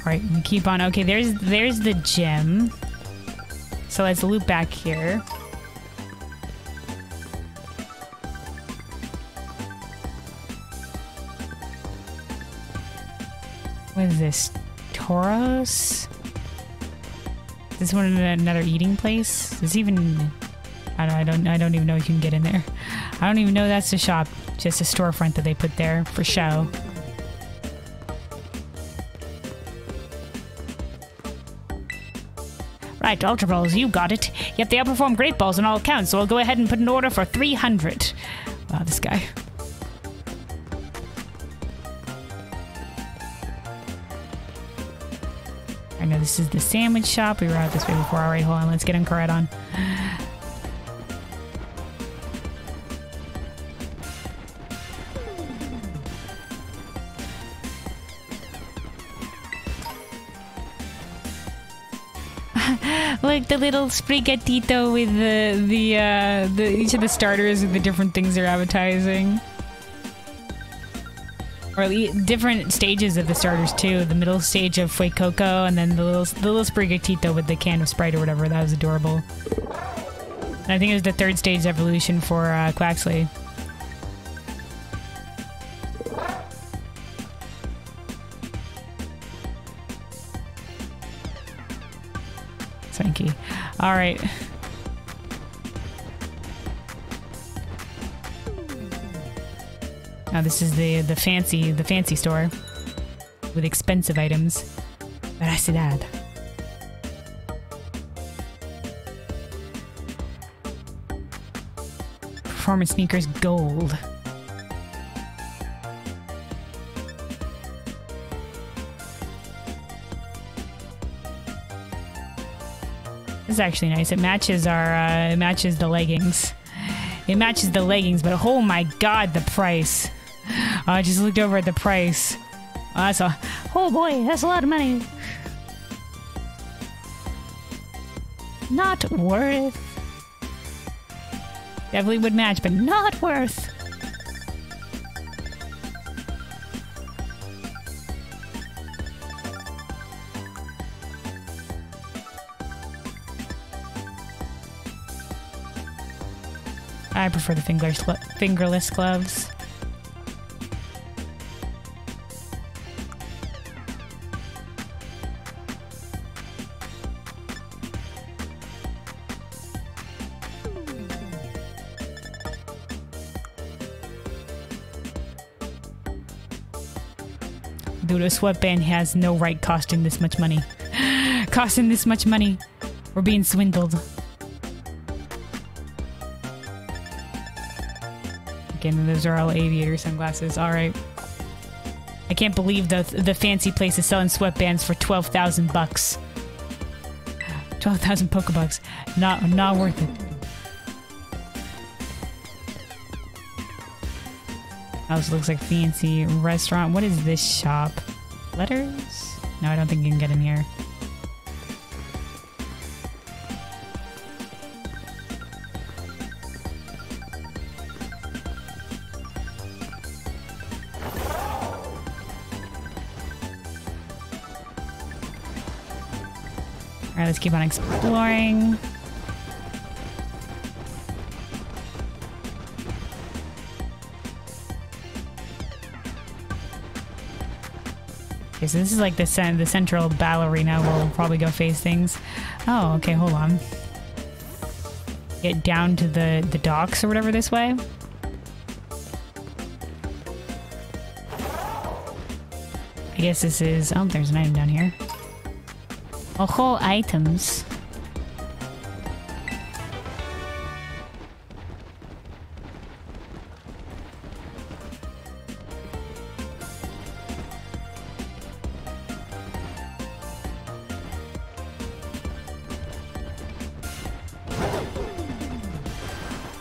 Alright, keep on. Okay, there's there's the gym. So let's loop back here. What is this? Toros? Is this one another eating place? Is even I don't, I don't I don't even know if you can get in there. I don't even know that's a shop. Just a storefront that they put there for show. Right, Ultra Balls, you got it. Yep, they outperform Great Balls on all accounts, so I'll go ahead and put an order for 300. Wow, this guy. I know this is the sandwich shop. We were out this way before. All right, hold on. Let's get Uncorette on. The little sprigatito with the the uh, the each of the starters with the different things they're advertising, or different stages of the starters too. The middle stage of Fuecoco, and then the little the little spaghettito with the can of Sprite or whatever. That was adorable. And I think it was the third stage evolution for uh, Quaxly. All right. Now this is the the fancy the fancy store with expensive items. Veracidad. Performance sneakers gold. This is actually nice. It matches our, uh, it matches the leggings. It matches the leggings, but oh my god, the price. Oh, I just looked over at the price. Oh, that's a, oh boy, that's a lot of money. Not worth. Definitely would match, but not worth. I prefer the fingerless, fingerless gloves. Dude, a sweatband has no right costing this much money. costing this much money. We're being swindled. Again, those are all aviator sunglasses. All right. I can't believe the the fancy place is selling sweatbands for twelve thousand bucks. Twelve thousand pokebucks. Not not worth it. House looks like fancy restaurant. What is this shop? Letters? No, I don't think you can get in here. Let's keep on exploring. Okay, so this is like the the central ballerina where we'll probably go face things. Oh, okay, hold on. Get down to the, the docks or whatever this way. I guess this is... Oh, there's an item down here. Ojo items.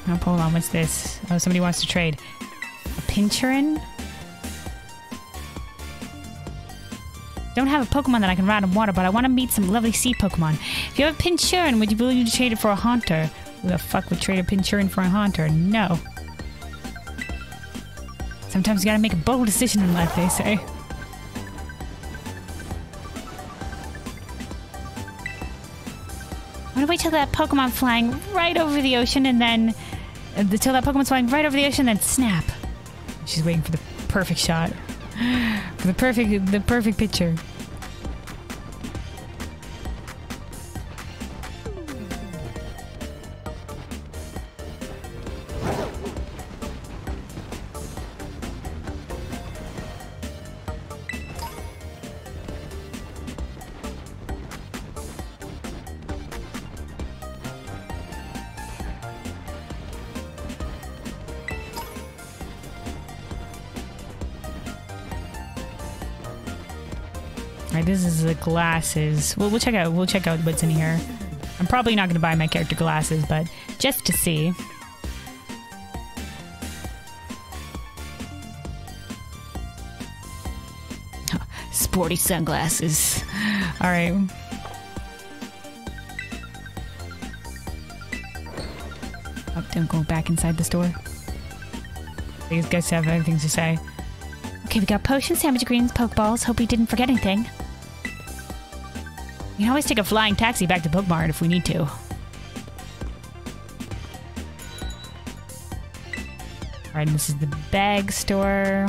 Oh, hold on. What's this? Oh, somebody wants to trade. A Pinchurin? Don't have a Pokemon that I can ride in water, but I want to meet some lovely sea Pokemon. If you have a Pinchurin, would you be willing to trade it for a Haunter? Who the fuck would trade a Pinchurin for a Haunter? No. Sometimes you gotta make a bold decision in life, they say. I'm gonna wait till that Pokemon flying right over the ocean and then... Uh, Until that Pokemon's flying right over the ocean, then snap. She's waiting for the perfect shot. For the perfect, the perfect picture. This is the glasses. Well, we'll check out. We'll check out what's in here. I'm probably not going to buy my character glasses, but just to see. Sporty sunglasses. All right. Oh, don't go back inside the store. These guys have anything to say. Okay, we got potions, sandwich greens, pokeballs. Hope we didn't forget anything. We can always take a flying taxi back to Pokemart if we need to. Alright, this is the bag store.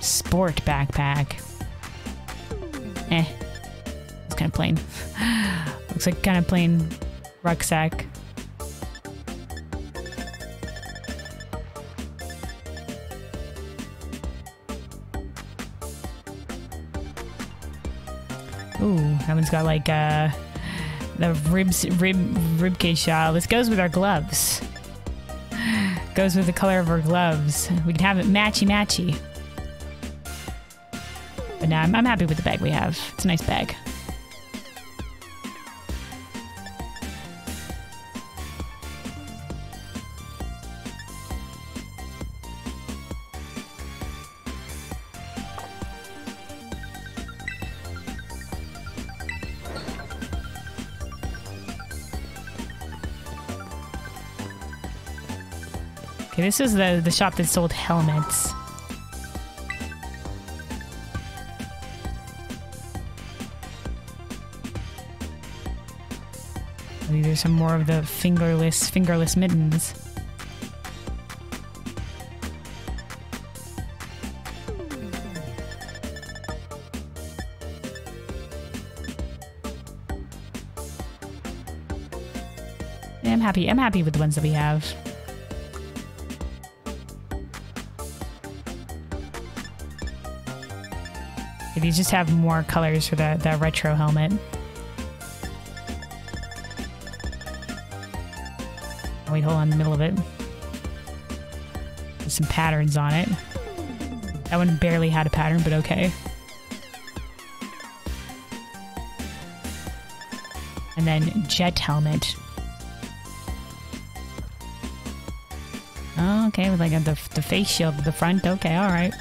Sport backpack. Eh. It's kind of plain. Looks like kind of plain rucksack. One's got like uh, the ribs, rib, ribcage style. This goes with our gloves. goes with the color of our gloves. We can have it matchy matchy. But now I'm, I'm happy with the bag we have. It's a nice bag. This is the, the shop that sold helmets. These are some more of the fingerless, fingerless mittens. I'm happy. I'm happy with the ones that we have. These just have more colors for the, the retro helmet. Wait, hold on the middle of it. There's some patterns on it. That one barely had a pattern, but okay. And then jet helmet. Oh, okay, with like a, the, the face shield at the front. Okay, alright.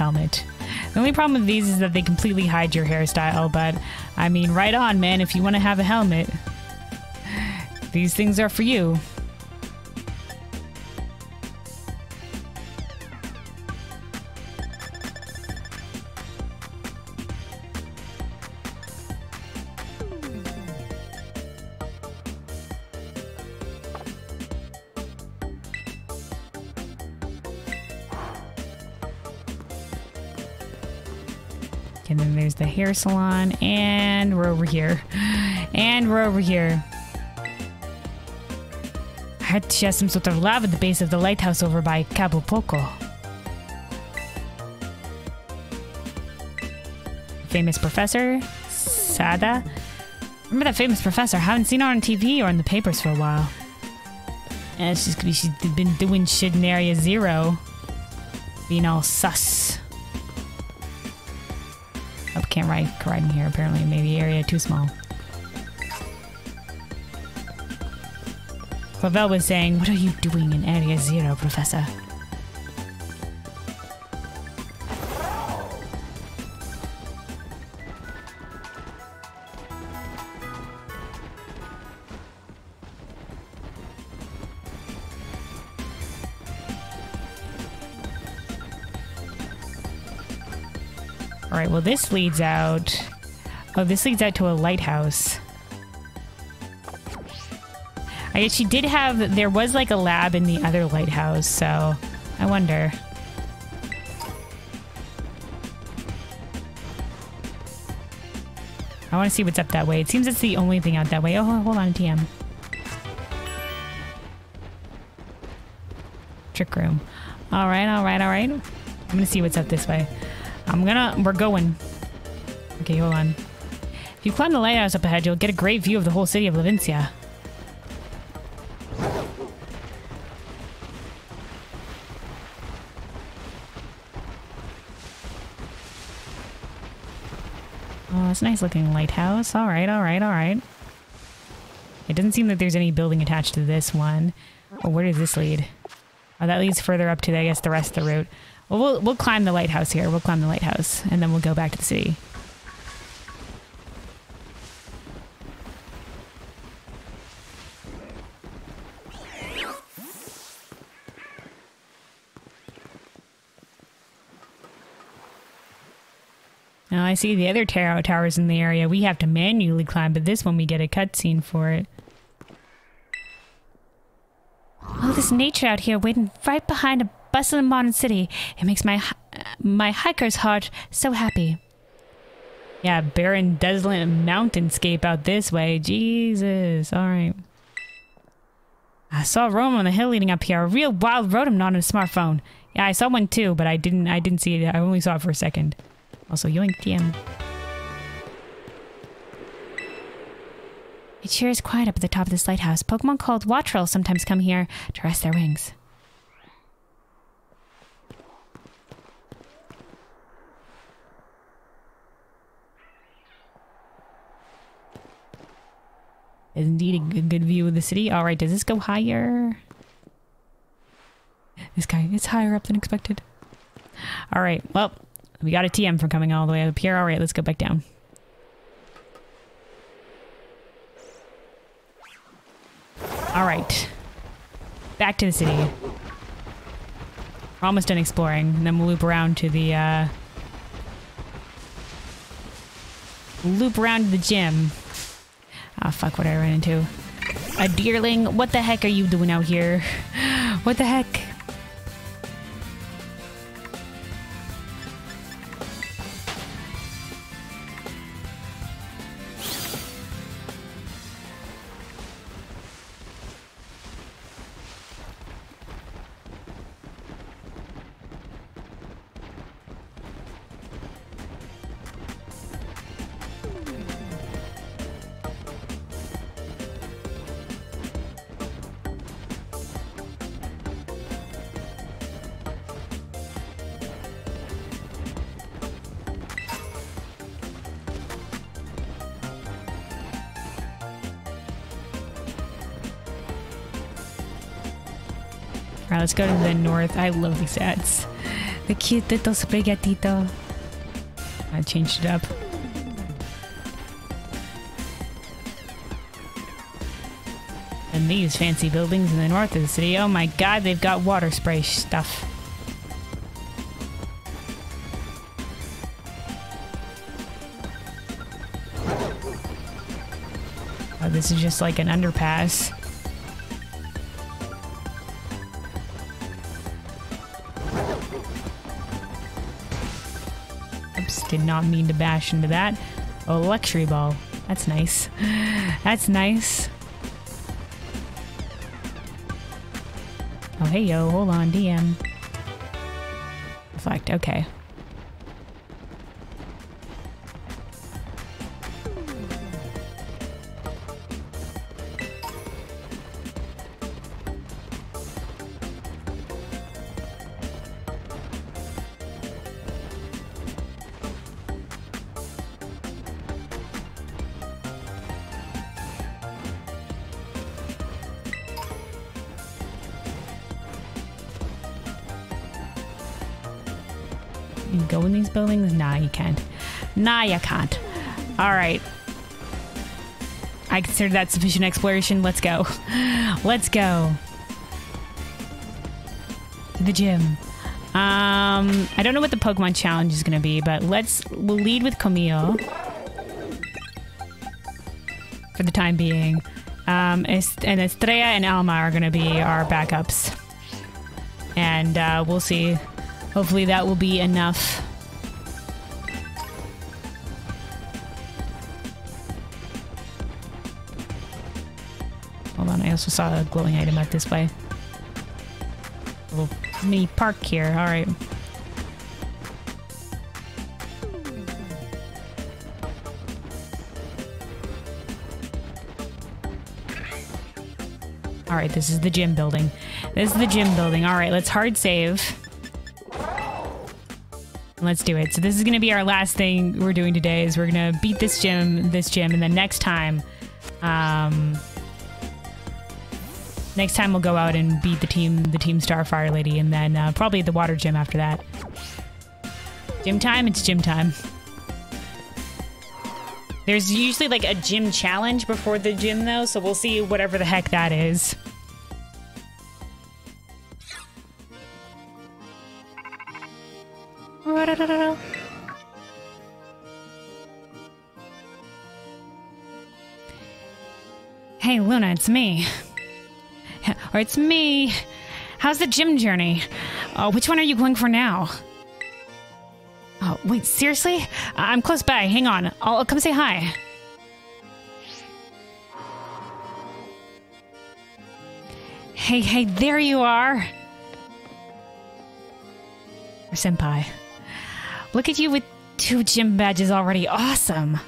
Helmet. The only problem with these is that they completely hide your hairstyle, but I mean, right on, man, if you want to have a helmet. These things are for you. Hair salon, and we're over here. And we're over here. I heard she has some sort of lab at the base of the lighthouse over by Cabo Poco. Famous professor, Sada. Remember that famous professor? Haven't seen her on TV or in the papers for a while. And she's, she's been doing shit in Area Zero. Being all sus. Can't ride, in here apparently. Maybe area too small. Clavel was saying, What are you doing in Area Zero, Professor? All right, well, this leads out. Oh, this leads out to a lighthouse. I guess she did have. There was like a lab in the other lighthouse, so I wonder. I want to see what's up that way. It seems it's the only thing out that way. Oh, hold on, TM. Trick room. All right, all right, all right. I'm gonna see what's up this way. I'm gonna. We're going. Okay, hold on. If you climb the lighthouse up ahead, you'll get a great view of the whole city of Levincia. Oh, it's a nice looking lighthouse. All right, all right, all right. It doesn't seem that there's any building attached to this one. Oh, where does this lead? Oh, that leads further up to, I guess, the rest of the route. Well, we'll, we'll climb the lighthouse here. We'll climb the lighthouse, and then we'll go back to the city. Now I see the other tarot towers in the area we have to manually climb, but this one we get a cutscene for it. All this nature out here waiting right behind a bustling modern city. It makes my my hiker's heart so happy. Yeah, barren, desolate mountainscape out this way. Jesus. All right. I saw Rotom on the hill leading up here. A real wild road. I'm not on a smartphone. Yeah, I saw one too, but I didn't I didn't see it. I only saw it for a second. Also, yoink TM. It sure is quiet up at the top of this lighthouse. Pokemon called Wattrel sometimes come here to rest their wings. Is indeed a good, view of the city. All right, does this go higher? This guy is higher up than expected. All right, well, we got a TM for coming all the way up here. All right, let's go back down. All right. Back to the city. We're almost done exploring, and then we'll loop around to the, uh... Loop around to the gym. Ah, oh, fuck what I ran into. A deerling? What the heck are you doing out here? What the heck? Let's go to the north. I love these ads. The cute little spaghettito. I changed it up. And these fancy buildings in the north of the city. Oh my god, they've got water spray stuff. Oh, this is just like an underpass. Not mean to bash into that. Oh, luxury ball. That's nice. That's nice. Oh, hey, yo. Hold on, TM. Reflect. Okay. Can't. Nah, you can't. All right. I consider that sufficient exploration. Let's go. Let's go. To the gym. Um, I don't know what the Pokemon challenge is going to be, but let's we'll lead with Camille for the time being. Um, and Estrella and Alma are going to be our backups, and uh, we'll see. Hopefully, that will be enough. Also saw a glowing item at this way. Little mini park here. All right. All right, this is the gym building. This is the gym building. All right, let's hard save. Let's do it. So this is going to be our last thing we're doing today is we're going to beat this gym, this gym, and then next time, um, next time we'll go out and beat the team, the team Starfire Lady, and then uh, probably the water gym after that. Gym time, it's gym time. There's usually like a gym challenge before the gym though, so we'll see whatever the heck that is. Hey Luna, it's me. Or it's me. How's the gym journey? Uh, which one are you going for now? Oh, wait, seriously? I'm close by. Hang on. I'll, come say hi. Hey, hey, there you are. Senpai. Look at you with two gym badges already. Awesome.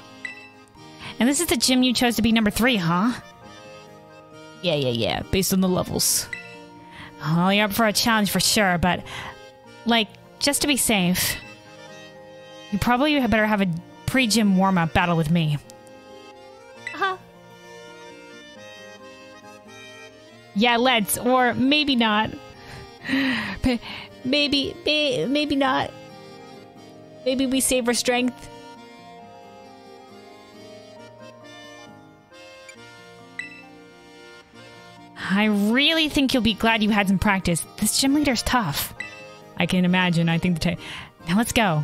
And this is the gym you chose to be number three, huh? Yeah, yeah, yeah. Based on the levels. Oh, you're up for a challenge for sure, but... Like, just to be safe... You probably better have a pre-gym warm-up battle with me. Uh-huh. Yeah, let's. Or maybe not. maybe, maybe not. Maybe we save our strength. I really think you'll be glad you had some practice. This gym leader's tough. I can imagine. I think the Now let's go.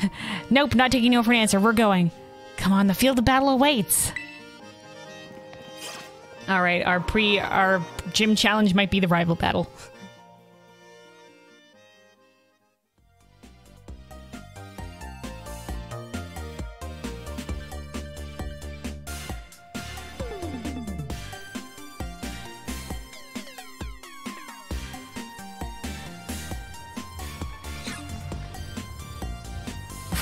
nope, not taking no for an answer. We're going. Come on, the field of battle awaits. All right, our pre our gym challenge might be the rival battle.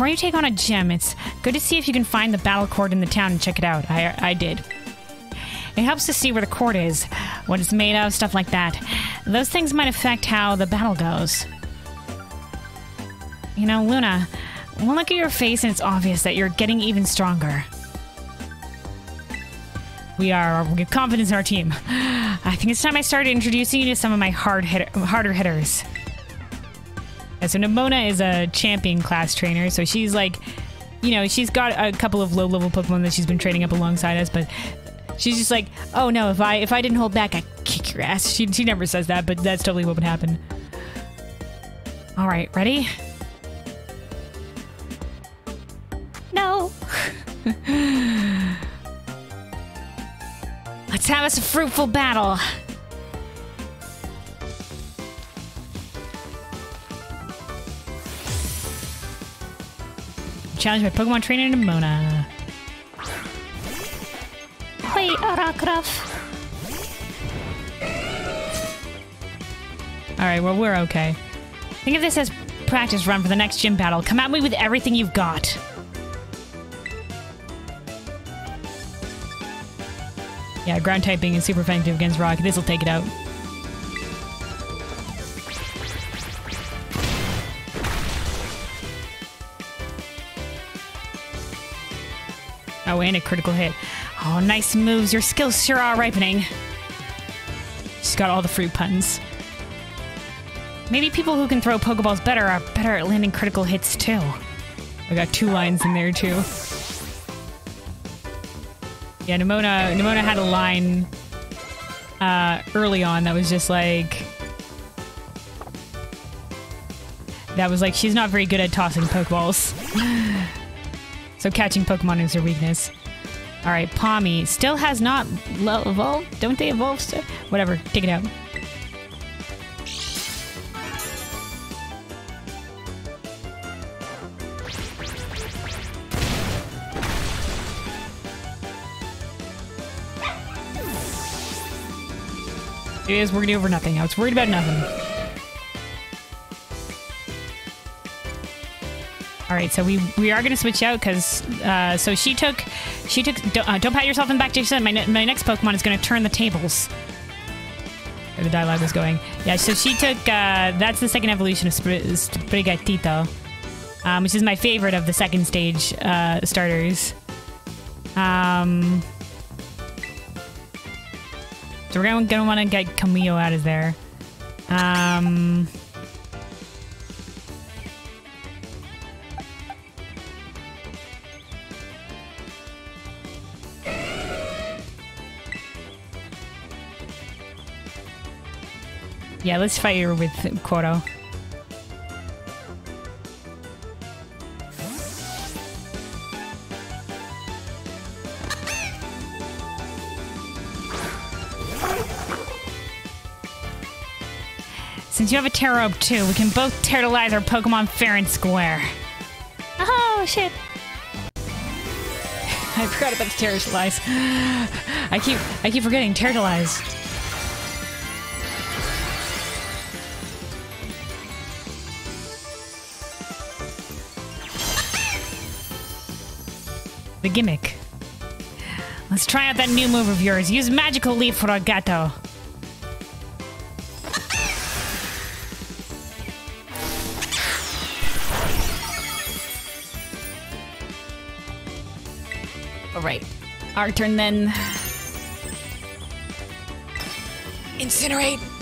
Before you take on a gym, it's good to see if you can find the battle court in the town and check it out. I, I did. It helps to see where the cord is, what it's made of, stuff like that. Those things might affect how the battle goes. You know, Luna, one look at your face and it's obvious that you're getting even stronger. We are. We have confidence in our team. I think it's time I started introducing you to some of my hard harder hitters. So Nemona is a champion class trainer, so she's like, you know, she's got a couple of low level Pokemon that she's been training up alongside us, but she's just like, oh no, if I if I didn't hold back, I'd kick your ass. She she never says that, but that's totally what would happen. All right, ready? No. Let's have us a fruitful battle. Challenge my Pokemon trainer Nemona. Wait, a Rockruff. Alright, well, we're okay. Think of this as practice run for the next gym battle. Come at me with everything you've got. Yeah, ground typing is super effective against rock. This will take it out. And a critical hit. Oh, nice moves. Your skills sure are ripening. She's got all the fruit puns. Maybe people who can throw Pokeballs better are better at landing critical hits too. I got two lines in there too. Yeah, Nemona, Nemona had a line uh, early on that was just like... that was like, she's not very good at tossing Pokeballs. so catching Pokemon is her weakness. Alright, Pawmi still has not evolved? Don't they evolve? Whatever, take it out. It is worried over nothing. I was worried about nothing. All right, so we we are gonna switch out because uh, so she took she took don't, uh, don't pat yourself in the back, Jason. My my next Pokemon is gonna turn the tables. Where the dialogue was going. Yeah, so she took uh, that's the second evolution of Spr Sprigatito, um, which is my favorite of the second stage uh, starters. Um, so we're gonna, gonna want to get Camillo out of there. Um. Yeah, let's fight her with Quoto. Since you have a Tera Orb too, we can both turtleize our Pokemon fair and square. Oh, shit. I forgot about the Terrorlize. I keep I keep forgetting Terrorlize. The gimmick. Let's try out that new move of yours. Use Magical Leaf Floragato. Our turn then. Incinerate!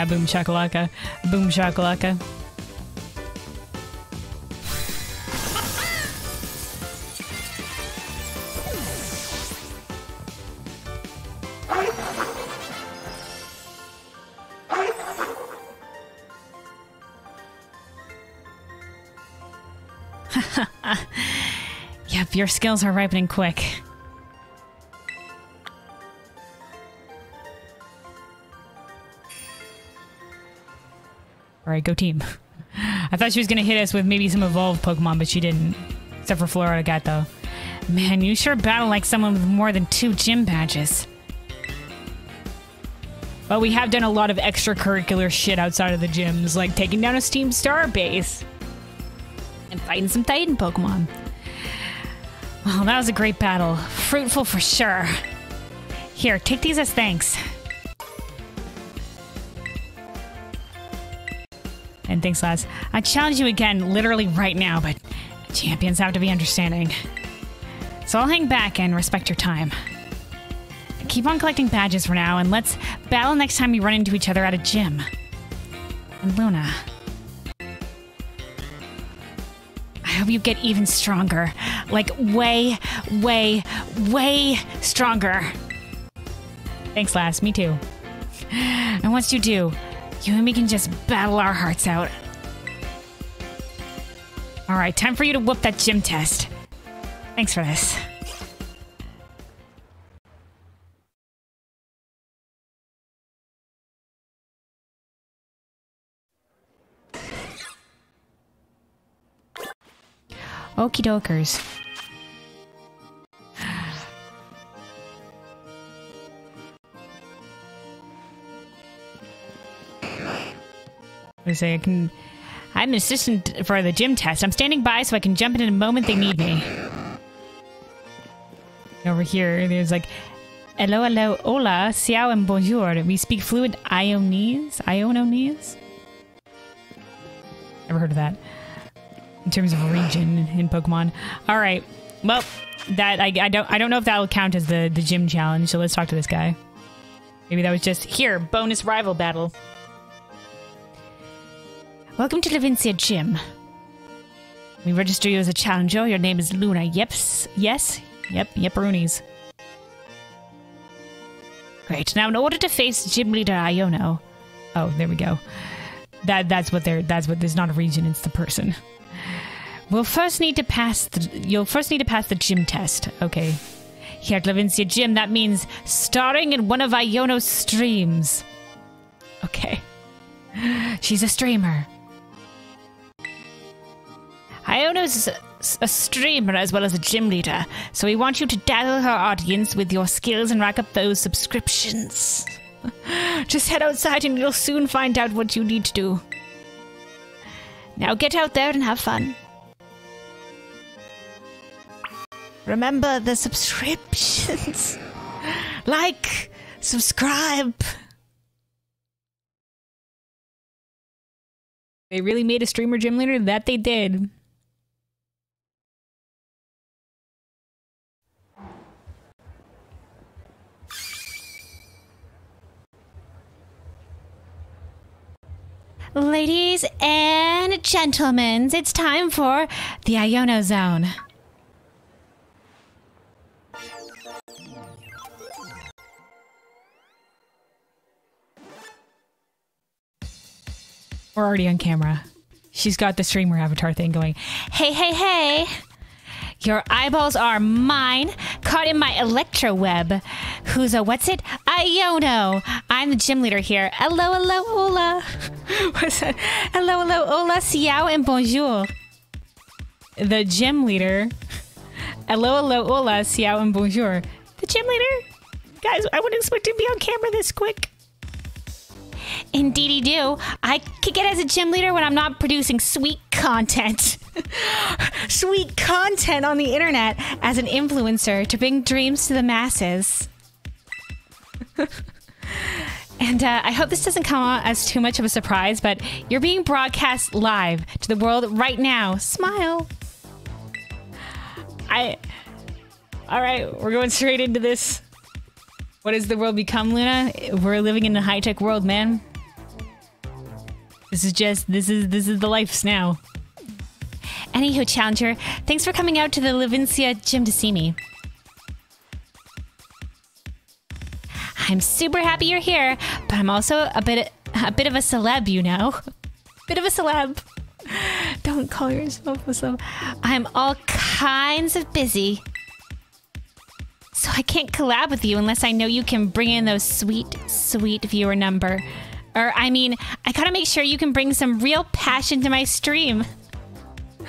Yeah, boom shakalaka. Boom shakalaka. yep, your skills are ripening quick. Alright, go team. I thought she was gonna hit us with maybe some evolved Pokemon, but she didn't. Except for Floragato though. Man, you sure battle like someone with more than two gym badges. But we have done a lot of extracurricular shit outside of the gyms, like taking down a Team Star base. And fighting some Titan Pokemon. Well, that was a great battle. Fruitful for sure. Here, take these as thanks. Thanks, lads. I challenge you again, literally right now, but champions have to be understanding. So I'll hang back and respect your time. Keep on collecting badges for now, and let's battle next time we run into each other at a gym. And Luna. I hope you get even stronger. Like, way, way, way stronger. Thanks, Lass. Me too. And once you do, you and me can just battle our hearts out. Alright, time for you to whoop that gym test. Thanks for this. Okie dokers. Say I can. I'm an assistant for the gym test. I'm standing by so I can jump in in a moment they need me. Over here, there's like, hello, hello, hola, ciao, and bonjour. We speak fluent Ionese. Ionese. Never heard of that. In terms of region in Pokemon. All right. Well, that I, I don't I don't know if that'll count as the the gym challenge. So let's talk to this guy. Maybe that was just here bonus rival battle. Welcome to Levincia Gym. We register you as a challenger. Your name is Luna. Yeps. Yes. Yep. Yep. Roonies. Great. Now, in order to face Gym Leader Iono, oh, oh, there we go. That that's what they're. That's what. There's not a region. It's the person. We'll first need to pass. The, you'll first need to pass the gym test. Okay. Here at Levincia Gym, that means starring in one of Iono's streams. Okay. She's a streamer. Iono's a streamer as well as a gym leader, so we want you to dazzle her audience with your skills and rack up those subscriptions. Just head outside and you'll soon find out what you need to do. Now get out there and have fun. Remember the subscriptions. like, subscribe. They really made a streamer gym leader? That they did. Ladies and gentlemen, it's time for the Iono Zone. We're already on camera. She's got the streamer avatar thing going. Hey, hey, hey! Your eyeballs are mine, caught in my electro web. Who's a what's it? Iono. I'm the gym leader here. Hello, hello, hola. What's that? Hello, hello, hola, xiao, and bonjour. The gym leader. Hello, hello, hola, xiao, and bonjour. The gym leader? Guys, I wouldn't expect to be on camera this quick. Indeedy do. I kick it as a gym leader when I'm not producing sweet content. sweet content on the internet as an influencer to bring dreams to the masses. and uh, I hope this doesn't come out as too much of a surprise, but you're being broadcast live to the world right now. Smile. I. All right, we're going straight into this. What has the world become, Luna? We're living in a high tech world, man. This is just this is this is the lives now. Anywho, Challenger, thanks for coming out to the Levincia gym to see me. I'm super happy you're here, but I'm also a bit a bit of a celeb, you know. bit of a celeb. Don't call yourself a celeb. I'm all kinds of busy. So I can't collab with you unless I know you can bring in those sweet, sweet viewer number. Or, I mean, I gotta make sure you can bring some real passion to my stream.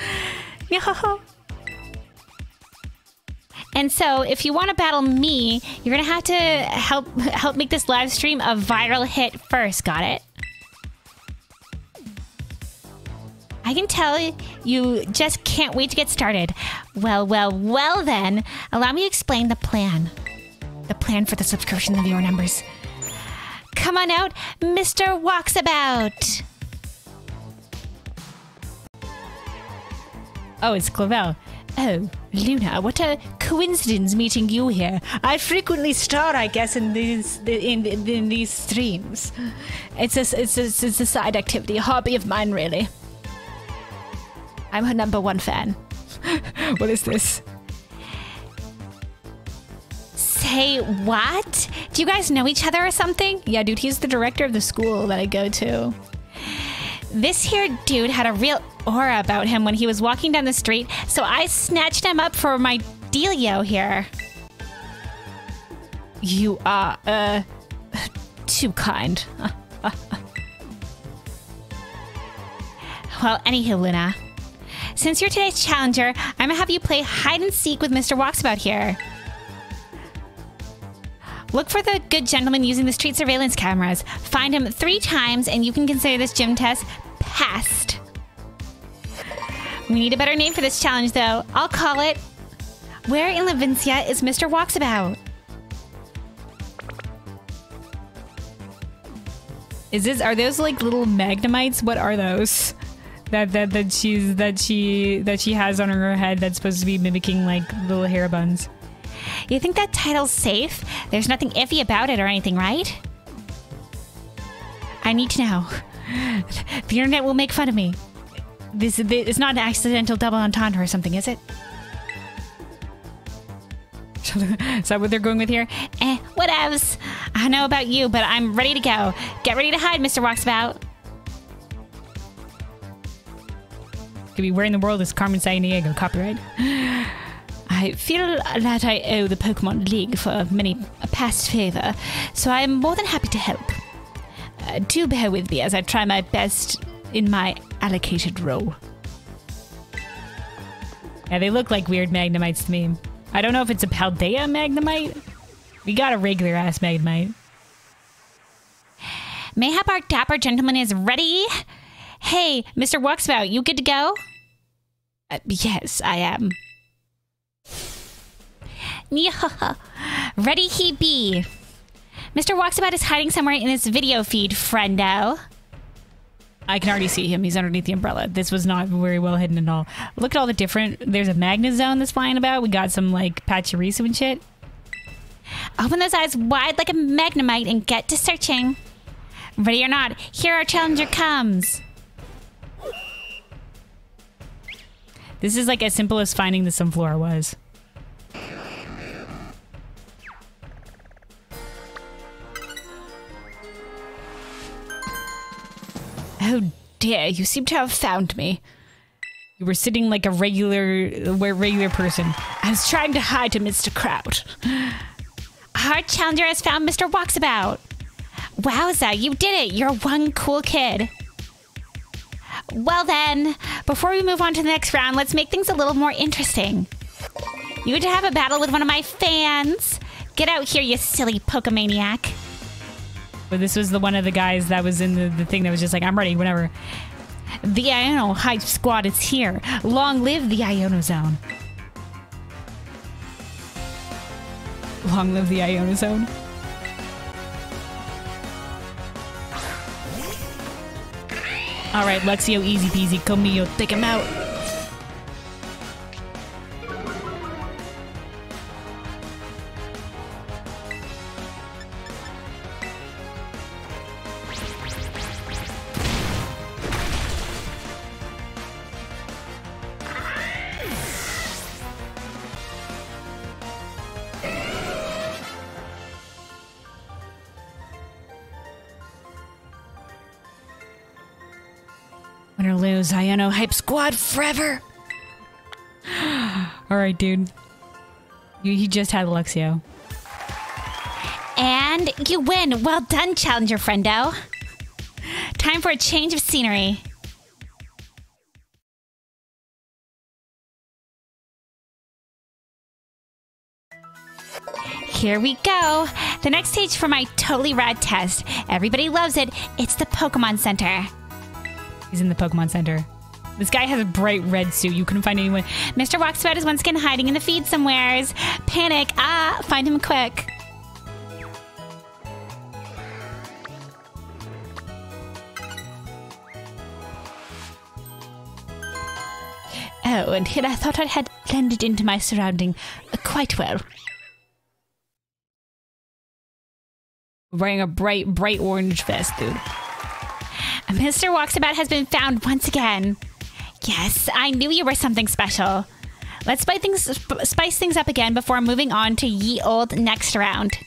And so, if you want to battle me, you're gonna have to help help make this live stream a viral hit first. Got it? I can tell you just can't wait to get started. Well, well, well then, allow me to explain the plan. The plan for the subscription of your numbers. Come on out, Mr. Walksabout! Oh, it's Clavel. Oh, Luna, what a coincidence meeting you here. I frequently star, I guess, in these in, in, these streams. It's a, it's, a, it's a side activity, a hobby of mine, really. I'm her number one fan. what is this? Say what? Do you guys know each other or something? Yeah, dude, he's the director of the school that I go to. This here dude had a real aura about him when he was walking down the street, so I snatched him up for my dealio here. You are, uh, too kind. well, anywho, Luna. Since you're today's challenger, I'm gonna have you play hide and seek with Mr. Walksabout here. Look for the good gentleman using the street surveillance cameras. Find him three times, and you can consider this gym test passed. We need a better name for this challenge, though. I'll call it Where in Levincia is Mr. Walksabout? Is this are those like little magnemites? What are those? that that that she's that she that she has on her head that's supposed to be mimicking like little hair buns. You think that title's safe? There's nothing iffy about it or anything, right? I need to know. The internet will make fun of me. This, this it's not an accidental double entendre or something, is it? Is that what they're going with here? Eh, whatevs. I know about you, but I'm ready to go. Get ready to hide, Mr. Walksabout. Could be where in the world is Carmen Sandiego, copyright? I feel that I owe the Pokemon League for many a past favor, so I am more than happy to help. Uh, do bear with me as I try my best in my allocated row. Yeah, they look like weird Magnemites to me. I don't know if it's a Paldea Magnemite. We got a regular ass Magnemite. Mayhap our dapper gentleman is ready. Hey, Mr. Walksabout, you good to go? Uh, yes, I am. Yeah, ready he be. Mr. Walksabout is hiding somewhere in this video feed, friendo. I can already see him. He's underneath the umbrella. This was not very well hidden at all. Look at all the different. There's a Magnezone that's flying about. We got some like Pachirisu and shit. Open those eyes wide like a magnemite and get to searching. Ready or not, here our challenger comes. This is like as simple as finding the Sunflora was. Oh dear, you seem to have found me. You were sitting like a regular, regular person. I was trying to hide amidst a crowd. Our challenger has found Mr. Walksabout. Wowza, you did it. You're one cool kid. Well then, before we move on to the next round, let's make things a little more interesting. You to have a battle with one of my fans. Get out here, you silly Pokemaniac. But this was the one of the guys that was in the, the thing that was just like, I'm ready, whatever. The Iono Hype Squad is here. Long live the Iono Zone. Long live the Iono Zone. All right, Luxio, easy peasy, conmigo, take him out. Or Hype Squad forever. All right, dude. You, he just had Alexio. And you win. Well done, Challenger Friendo. Time for a change of scenery. Here we go. The next stage for my totally rad test. Everybody loves it. It's the Pokemon Center. He's in the Pokemon Center. This guy has a bright red suit. You couldn't find anyone. Mr. Walksabout is once again hiding in the feed somewheres. Panic. Ah, find him quick. Oh, and here I thought I had blended into my surrounding quite well. Wearing a bright, bright orange vest, dude. Mr. Walksabout has been found once again. Yes, I knew you were something special. Let's spice things, sp- spice things up again before moving on to ye old next round.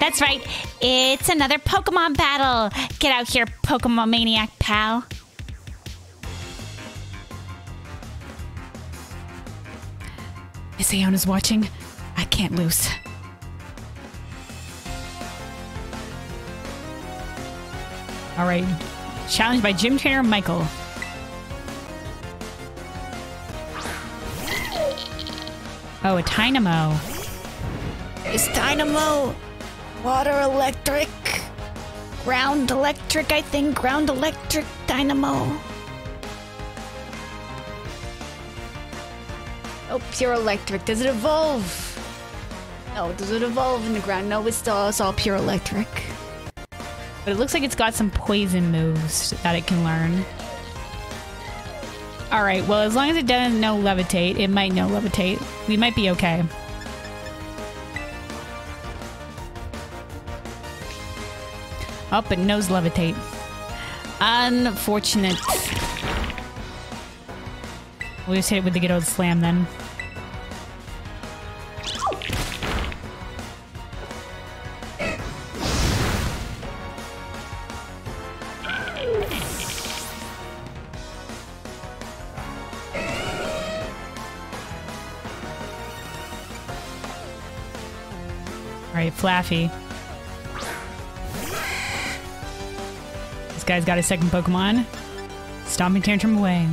That's right, it's another Pokemon battle. Get out here, Pokemon Maniac pal. Miss Iono's watching. I can't lose. All right. Challenged by gym trainer Michael. Oh, a Tynamo. It's Tynamo. Water electric. Ground electric, I think. Ground electric Tynamo. Oh, pure electric. Does it evolve? No, does it evolve in the ground? No, it's still it's all pure electric. But it looks like it's got some poison moves that it can learn. All right. Well, as long as it doesn't know levitate, it might know levitate. We might be okay. Oh, Up, it knows levitate. Unfortunate. We'll just hit it with the good old slam then. Right, Flaaffy. This guy's got a second Pokemon. Stomping Tantrum away.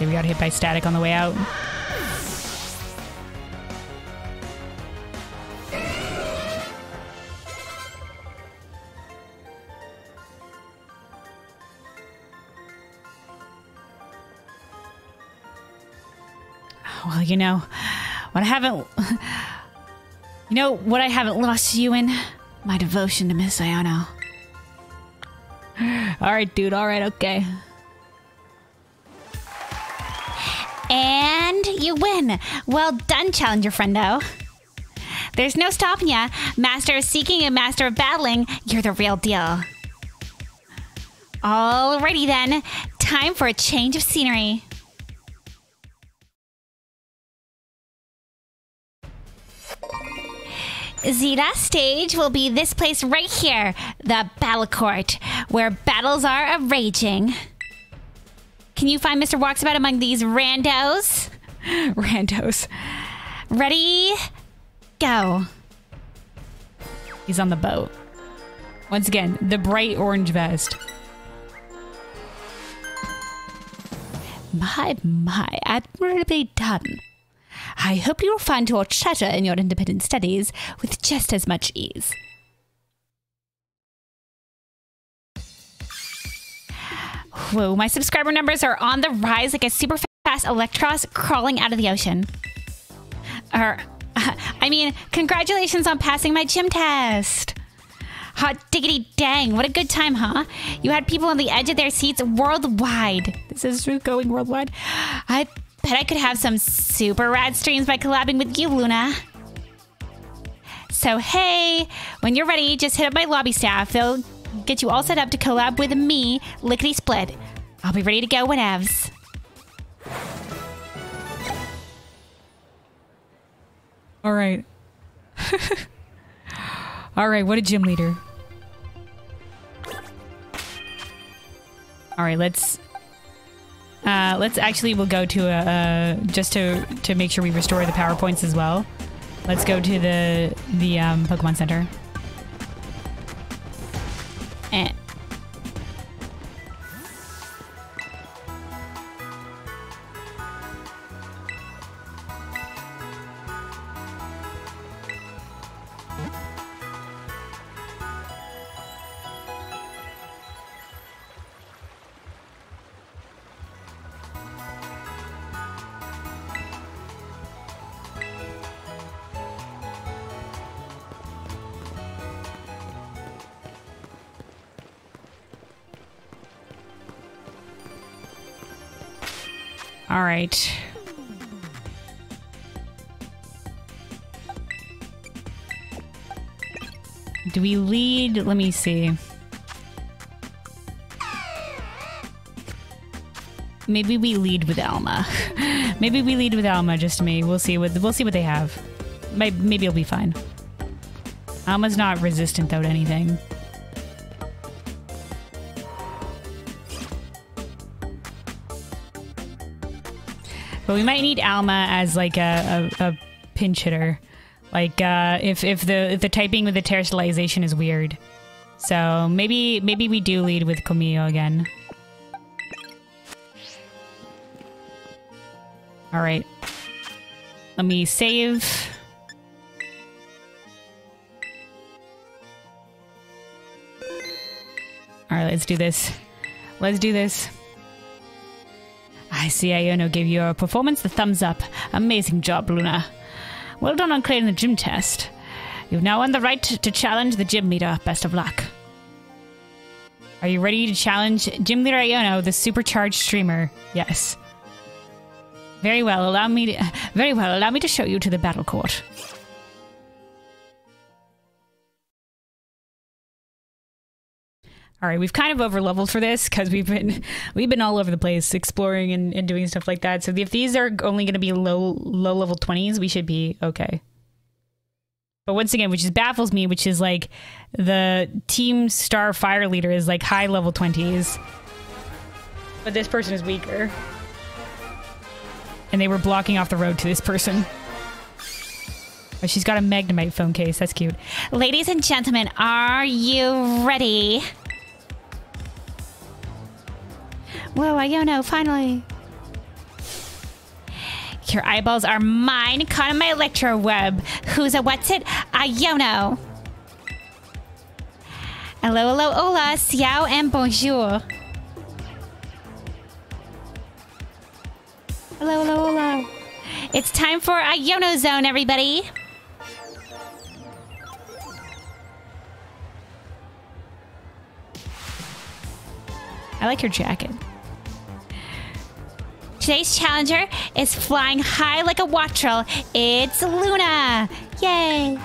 We got hit by static on the way out. What I haven't. You know what I haven't lost you in? My devotion to Miss Iono. All right, dude. All right, okay. And you win. Well done, Challenger Friendo. There's no stopping ya. Master of seeking and master of battling, you're the real deal. Alrighty then, time for a change of scenery. Last stage will be this place right here, the Battle Court, where battles are a raging. Can you find Mr. Walksabout among these randos? Randos. Ready? Go. He's on the boat. Once again, the bright orange vest. My, my, admirably done. I hope you will find your treasure in your independent studies with just as much ease. Whoa, my subscriber numbers are on the rise like a super fast Eelektross crawling out of the ocean. Er, I mean, congratulations on passing my gym test. Hot diggity dang, what a good time, huh? You had people on the edge of their seats worldwide. This is true, going worldwide. I bet I could have some super rad streams by collabing with you, Luna. So, hey, when you're ready, just hit up my lobby staff. They'll get you all set up to collab with me, Lickety Split. I'll be ready to go whenevs. All right. All right, what a gym leader. All right, let's uh, let's actually we'll go to a just to to make sure we restore the power points as well. Let's go to the the um, Pokemon Center. Eh. All right. Do we lead? Let me see. Maybe we lead with Alma. maybe we lead with Alma just me. We'll see what we'll see what they have. Maybe, maybe it'll be fine. Alma's not resistant though to anything. But we might need Alma as like a, a, a pinch hitter. Like uh, if if the if the typing with the Terastallization is weird. So maybe maybe we do lead with Camille again. All right. Let me save. All right, let's do this. Let's do this. I see Iono gave your performance the thumbs up. Amazing job, Luna. Well done on clearing the gym test. You've now earned the right to challenge the gym leader. Best of luck. Are you ready to challenge Gym Leader Iono, the supercharged streamer? Yes. Very well. Allow me to, very well. Allow me to show you to the battle court. All right, we've kind of over leveled for this because we've been we've been all over the place exploring and, and doing stuff like that. So if these are only going to be low low level twenties, we should be okay. But once again, which just baffles me, which is like the team star fire leader is like high level twenties, but this person is weaker, and they were blocking off the road to this person. Oh, she's got a Magnemite phone case. That's cute. Ladies and gentlemen, are you ready? Whoa, Iono, finally. Your eyeballs are mine, caught in my electro web. Who's a what's it? Iono. Hello, hello, hola, ciao, and bonjour. Hello, hello, hello. It's time for Iono Zone, everybody. I like your jacket. Today's challenger is flying high like a wattrel. It's Luna. Yay.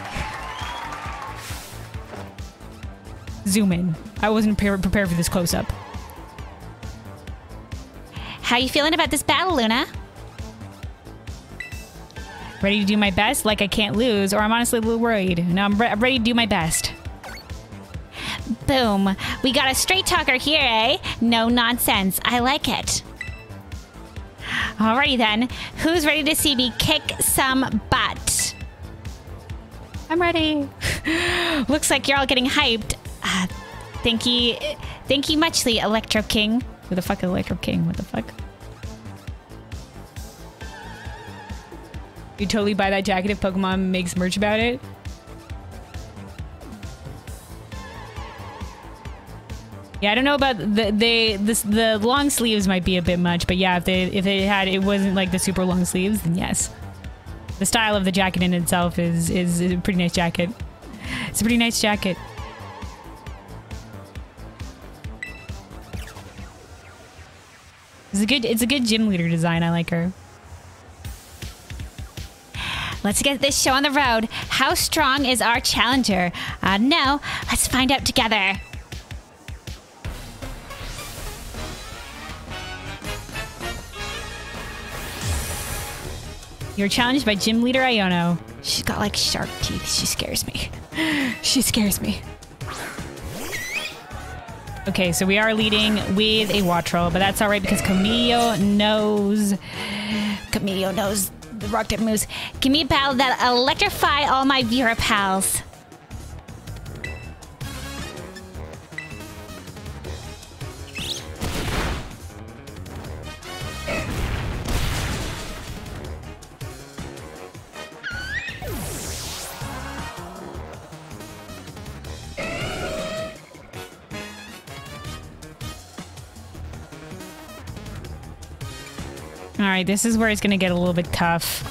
Zoom in. I wasn't pre- prepared for this close up. How you feeling about this battle, Luna? Ready to do my best, like I can't lose, or I'm honestly a little worried. No, I'm, re- I'm ready to do my best. Boom. We got a straight talker here, eh? No nonsense. I like it. Alrighty then. Who's ready to see me kick some butt? I'm ready. Looks like you're all getting hyped. Uh, thank you. Thank you muchly, Electro King. Who the fuck is Electro King? What the fuck? You totally buy that jacket if Pokemon makes merch about it? Yeah, I don't know about the they this the long sleeves might be a bit much, but yeah, if they if they had it wasn't like the super long sleeves, then yes. The style of the jacket in itself is is a pretty nice jacket. It's a pretty nice jacket. It's a good it's a good gym leader design. I like her. Let's get this show on the road. How strong is our challenger? Uh, no, let's find out together. You're challenged by gym leader Iono. She's got like sharp teeth. She scares me. she scares me. Okay, so we are leading with a Wattrel, but that's alright because Camillo knows. Camillo knows the rocket moves. Give me a battle that electrify all my Vera pals. This is where it's going to get a little bit tough.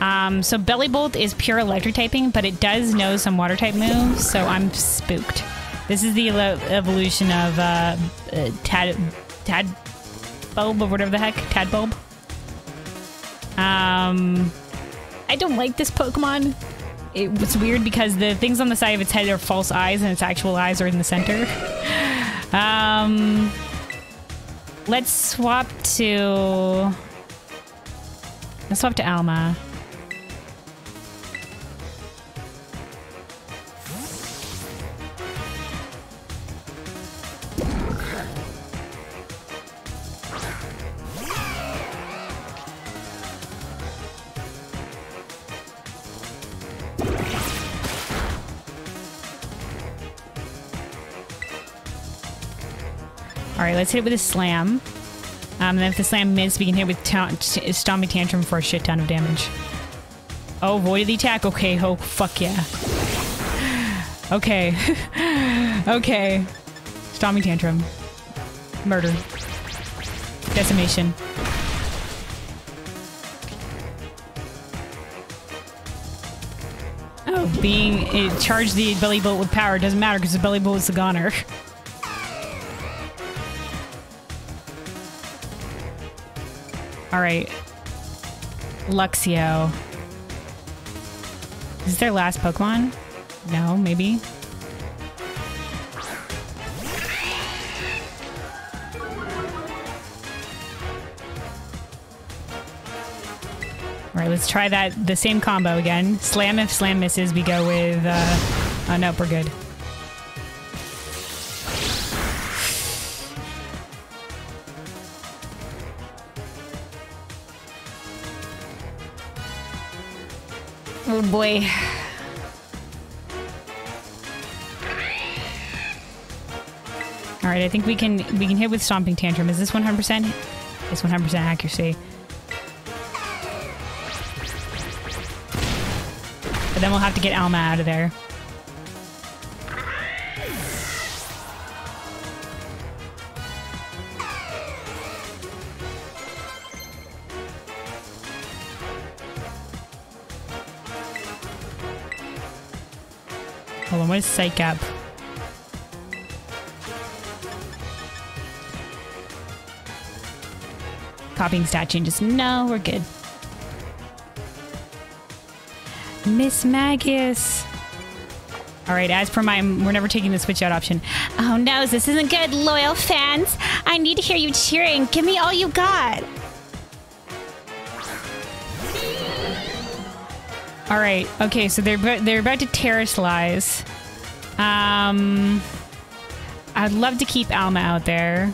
Um, so Bellibolt is pure electric typing, but it does know some water type moves, so I'm spooked. This is the evolution of uh, uh, Tad Tad Bulb or whatever the heck, Tadbulb. Um, I don't like this Pokemon. It, it's weird because the things on the side of its head are false eyes, and its actual eyes are in the center. Um, let's swap to. Let's swap to Alma. All right, let's hit it with a slam. Um, and then if the slam miss, we can hit with ta- Stomping Tantrum for a shit ton of damage. Oh, avoided the attack. Okay, oh, fuck yeah. Okay. okay. Stomping Tantrum. Murder. Decimation. Oh, being it charged the Bellibolt with power doesn't matter because the Bellibolt is a goner. All right, Luxio. Is this their last Pokemon? No, maybe. All right, let's try that the same combo again. Slam if slam misses, we go with. Uh, oh no, we're good. Boy. All right, I think we can we can hit with stomping tantrum. Is this 100%? It's 100% accuracy. But then we'll have to get Alma out of there. Psych Up? Copying stat changes. No, we're good. Mismagius. All right, as per my, we're never taking the switch out option. Oh no, this isn't good, loyal fans. I need to hear you cheering. Give me all you got. All right, okay, so they're they're about to Terastallize. Um, I'd love to keep Alma out there.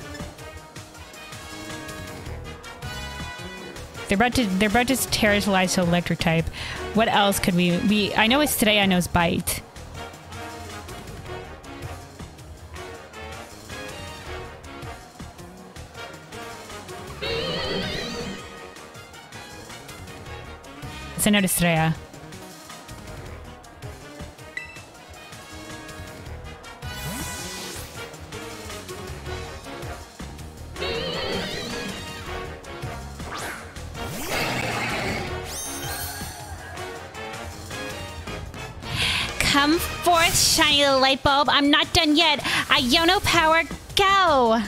They're about to they're about to Terastallize to electric type. What else could we we? I know it's today. I know it's bite. Send out Estrella. Light bulb. I'm not done yet. Iono power, go.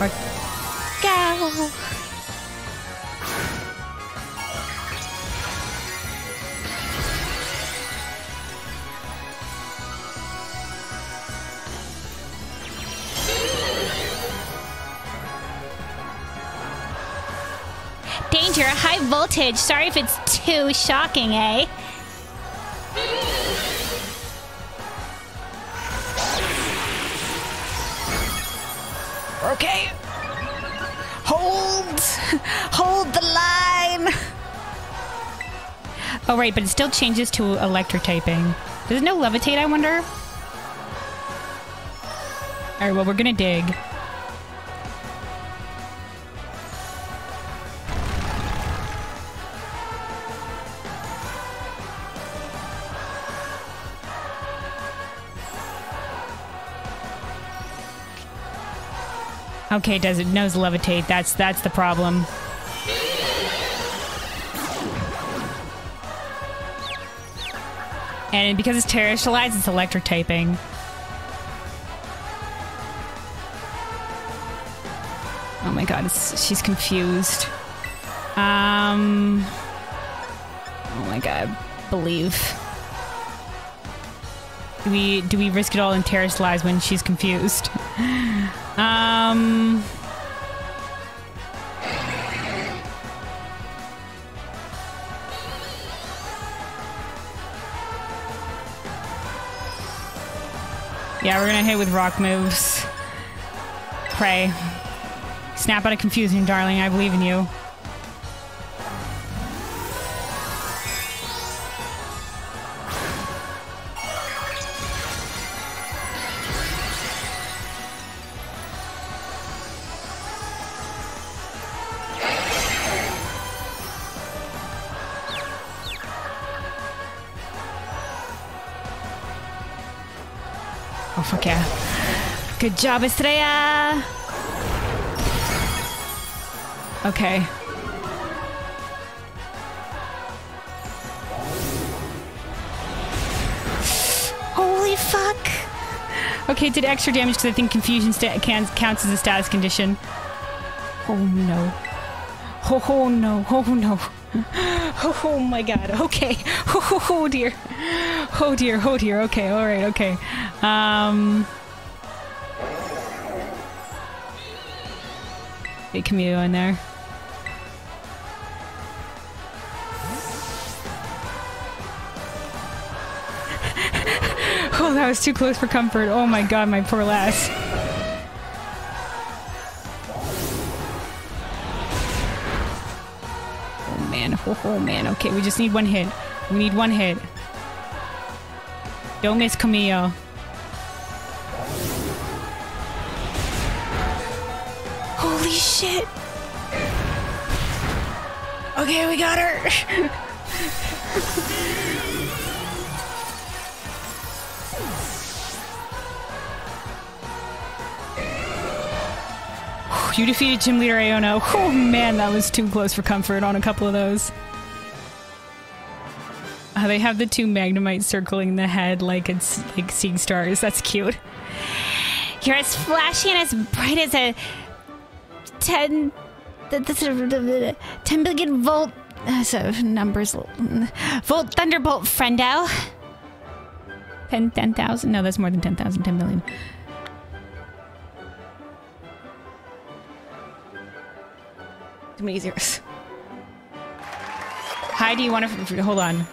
Or Go. Danger, high voltage. Sorry if it's too shocking, eh? Oh right, but it still changes to electric typing. It no levitate? I wonder. All right, well we're gonna dig. Okay, does it knows levitate? That's that's the problem. And because it's Terastallized, it's electric typing. Oh my god, she's confused. Um. Oh my god, believe. Do we do we risk it all and Terastallize when she's confused? Um. Yeah, we're gonna hit with rock moves. Pray. Snap out of confusion, darling. I believe in you. Good job, Estrella! Okay. Holy fuck! Okay, did extra damage because I think confusion can counts as a status condition. Oh no. Oh, oh no, oh no. Oh, oh my god, okay. Oh, oh, oh dear. Oh dear, oh dear, okay, alright, okay. Um. Get Camille in there. Oh, that was too close for comfort. Oh my god, my poor lass. Oh man, oh, oh man. Okay, we just need one hit. We need one hit. Don't miss Camille. Got her. you defeated Gym Leader Iono. Oh man, that was too close for comfort on a couple of those. Uh, they have the two Magnemites circling the head like it's like seeing stars. That's cute. You're as flashy and as bright as a ten, th- th- th- th- ten billion volt. Uh, so numbers, volt thunderbolt, friendo. 10 10,000? No, that's more than 10,000. 10 million. Too many zeros. Hi, do you want to... Hold on.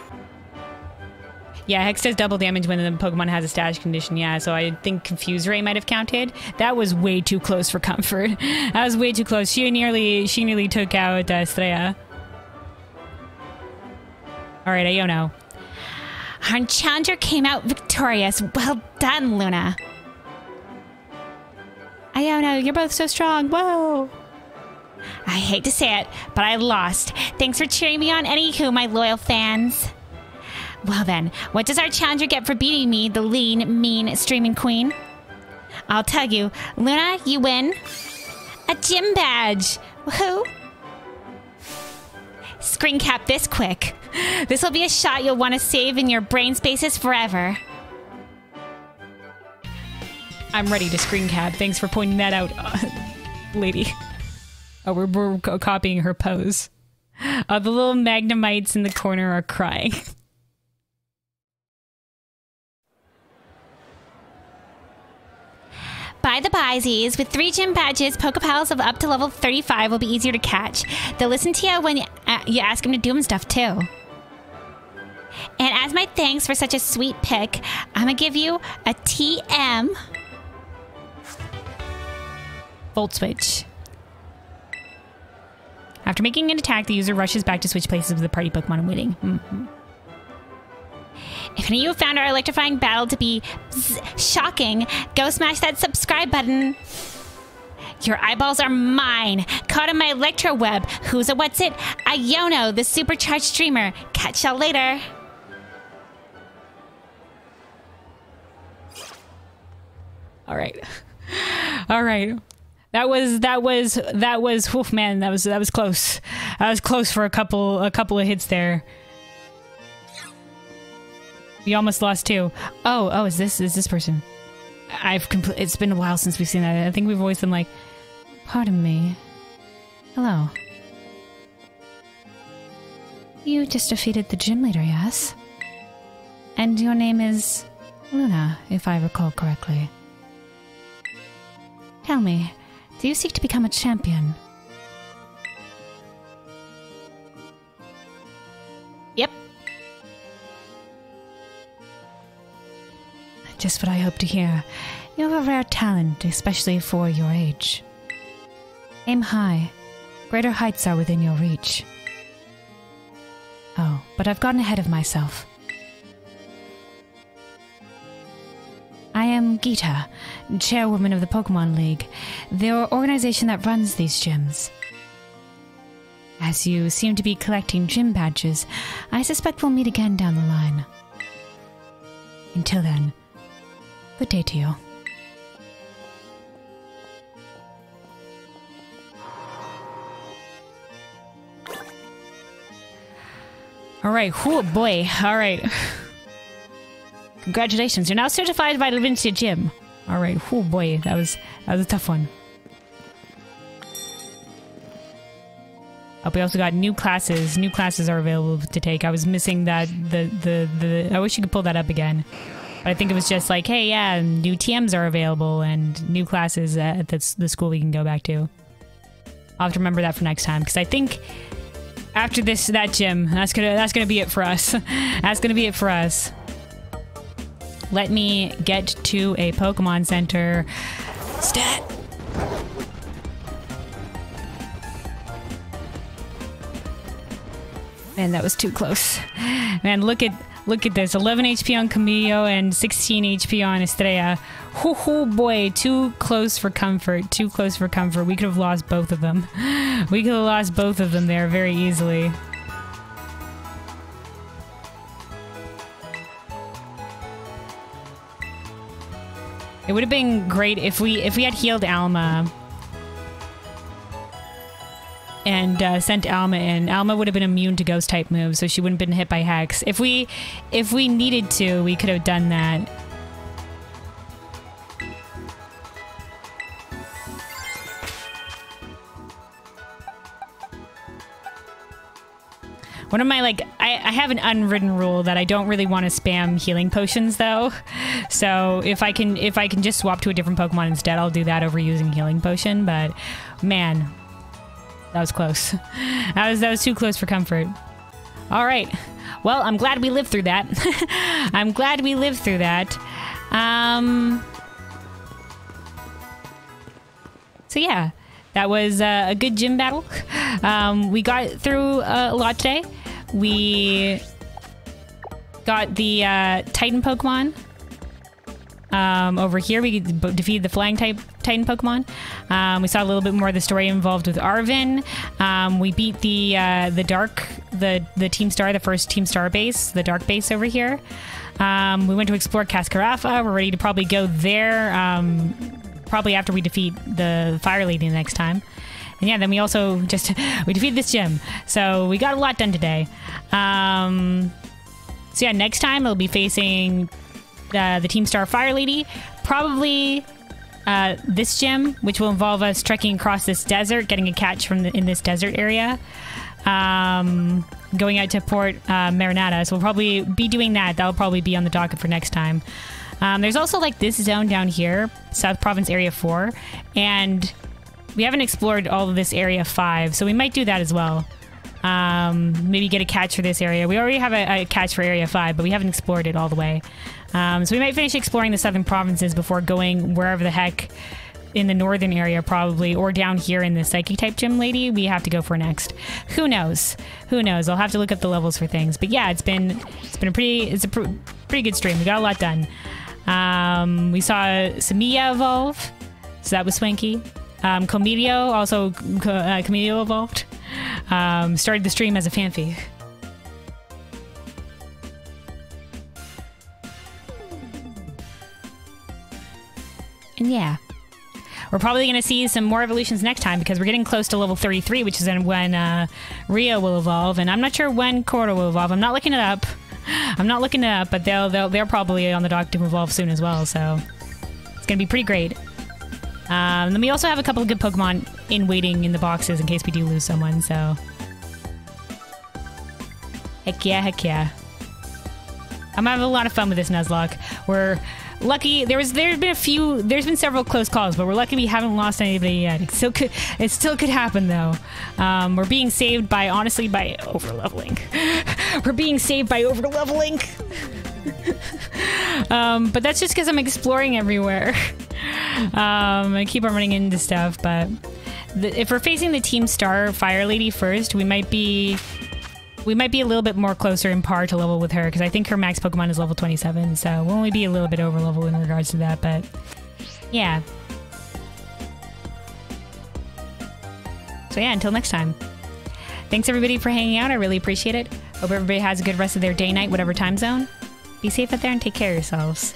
Yeah, Hex does double damage when the Pokemon has a status condition. Yeah, so I think Confuse Ray might have counted. That was way too close for comfort. that was way too close. She nearly, she nearly took out uh, Estrella. All right, Iono. Our challenger came out victorious. Well done, Luna. Iono, you're both so strong. Whoa. I hate to say it, but I lost. Thanks for cheering me on, anywho, my loyal fans. Well then, what does our challenger get for beating me, the lean, mean, streaming queen? I'll tell you, Luna, you win a gym badge. Woohoo! Screen cap this quick. This will be a shot you'll want to save in your brain spaces forever. I'm ready to screen cap. Thanks for pointing that out, uh, lady. Oh, we're, we're co- copying her pose. Uh, the little magnemites in the corner are crying. By the bysies, with three gym badges, Pokepals of up to level 35 will be easier to catch. They'll listen to you when you, uh, you ask them to do them stuff too. And as my thanks for such a sweet pick, I'm gonna give you a TM. Volt switch. After making an attack, the user rushes back to switch places with the party Pokemon waiting. Mhm. If any of you found our electrifying battle to be shocking, go smash that subscribe button. Your eyeballs are mine. Caught in my electro web. Who's a what's it? Iono, the supercharged streamer. Catch y'all later. All right. All right. That was that was that was woof man, that was that was close. I was close for a couple a couple of hits there. We almost lost two. Oh, oh, is this is this person? I've compl- it's been a while since we've seen that. I think we've always been like, "Pardon me. Hello. You just defeated the gym leader, yes? And your name is Luna, if I recall correctly. Tell me, do you seek to become a champion? Yep. Just what I hope to hear. You have a rare talent, especially for your age. Aim high. Greater heights are within your reach. Oh, but I've gotten ahead of myself. Geeta, chairwoman of the Pokemon League, the organization that runs these gyms. As you seem to be collecting gym badges, I suspect we'll meet again down the line. Until then, good day to you. All right, oh boy. All right. Congratulations, you're now certified by Levincia Gym. All right. Oh boy, that was that was a tough one. Oh, we also got new classes. New classes are available to take. I was missing that the the the. I wish you could pull that up again. But I think it was just like, hey, yeah, new TMs are available and new classes at the, the school we can go back to. I'll have to remember that for next time because I think after this that gym, that's gonna that's gonna be it for us. that's gonna be it for us. Let me get to a Pokemon Center. Stat. Man, that was too close. Man, look at look at this. 11 HP on Camillo and 16 HP on Estrella. Hoo hoo boy, too close for comfort. Too close for comfort. We could have lost both of them. We could have lost both of them there very easily. It would have been great if we if we had healed Alma and uh, sent Alma in. Alma would have been immune to ghost type moves, so she wouldn't have been hit by Hex. If we if we needed to, we could have done that. One of my like I, have an unwritten rule that I don't really want to spam healing potions though. So if I can if I can just swap to a different Pokemon instead, I'll do that over using healing potion. But man, that was close. That was that was too close for comfort. All right. Well, I'm glad we lived through that. I'm glad we lived through that. Um. So yeah, that was uh, a good gym battle. Um, we got through uh, a lot today. We got the uh, Titan Pokemon. Um, over here, we defeated the Flying type Titan Pokemon. Um, we saw a little bit more of the story involved with Arven. Um, we beat the uh, the Dark, the the Team Star, the first Team Star base, the Dark base over here. Um, we went to explore Cascarrafa. We're ready to probably go there. Um, probably after we defeat the Fire Lady next time. Yeah, then we also just we defeated this gym, so we got a lot done today. Um, so yeah, next time we'll be facing uh, the Team Star Fire Lady, probably uh, this gym, which will involve us trekking across this desert, getting a catch from the, in this desert area. Um, going out to Port uh, Marinada. So we'll probably be doing that. That'll probably be on the docket for next time. Um, there's also like this zone down here, South Province Area 4, and we haven't explored all of this Area 5, so we might do that as well. Um, maybe get a catch for this area. We already have a, a, catch for Area 5, but we haven't explored it all the way. Um, so we might finish exploring the southern provinces before going wherever the heck in the northern area probably or down here in the psychic type gym lady. We have to go for next. Who knows? Who knows? I'll have to look up the levels for things. But yeah it's been it's been a pretty it's a pr pretty good stream. We got a lot done. Um, we saw Samia evolve. So that was swanky um, Comilio also uh, Comilio evolved um, started the stream as a Phanpy and yeah we're probably going to see some more evolutions next time because we're getting close to level 33, which is when uh, Rio will evolve, and I'm not sure when Cora will evolve. I'm not looking it up. I'm not looking it up, but they'll, they'll they're probably on the dock to evolve soon as well. So it's going to be pretty great. Um, then we also have a couple of good Pokemon in waiting in the boxes in case we do lose someone. So heck yeah, heck yeah. I'm having a lot of fun with this Nuzlocke. We're lucky there was there's been a few there's been several close calls but we're lucky we haven't lost anybody yet it still could it still could happen though um, we're being saved by honestly by over leveling we're being saved by over leveling um, but that's just because i'm exploring everywhere um, i keep on running into stuff but the, if we're facing the team star fire lady first we might be we might be a little bit more closer in par to level with her because I think her max Pokemon is level 27, so we'll only be a little bit over level in regards to that, but yeah. So yeah, until next time. Thanks everybody for hanging out. I really appreciate it. Hope everybody has a good rest of their day, night, whatever time zone. Be safe out there and take care of yourselves.